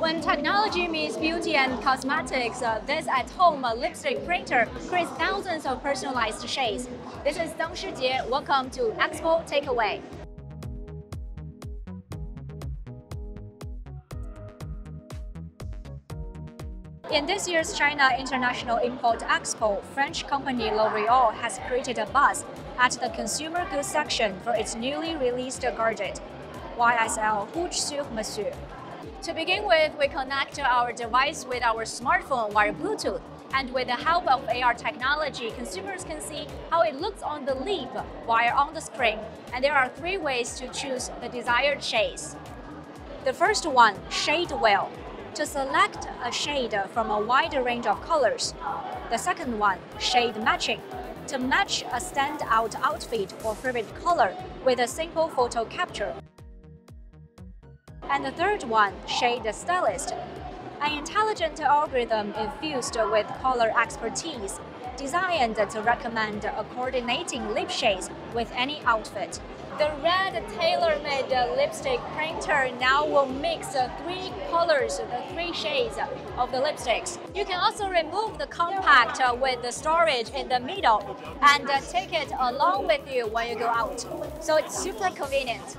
When technology meets beauty and cosmetics, uh, this at-home uh, lipstick printer creates thousands of personalized shades. This is Deng Shijie. Welcome to Expo Takeaway. In this year's China International Import Expo, French company L'Oreal has created a buzz at the consumer goods section for its newly released gadget, YSL Rouge sur Mesure. To begin with, we connect our device with our smartphone via Bluetooth. And with the help of AR technology, consumers can see how it looks on the leaf while on the screen. And there are three ways to choose the desired shades. The first one, shade wheel, to select a shade from a wide range of colors. The second one, shade matching, to match a standout outfit or favorite color with a simple photo capture. And the third one, Shade Stylist, an intelligent algorithm infused with color expertise, designed to recommend a coordinating lip shades with any outfit. The red tailor-made lipstick printer now will mix three colors, the three shades of the lipsticks. You can also remove the compact with the storage in the middle and take it along with you when you go out. So it's super convenient.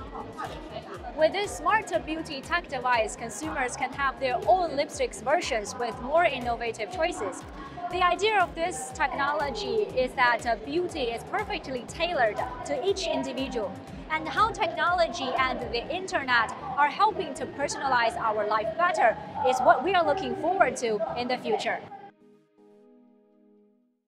With this smart beauty tech device, consumers can have their own lipsticks versions with more innovative choices. The idea of this technology is that beauty is perfectly tailored to each individual and how technology and the internet are helping to personalize our life better is what we are looking forward to in the future.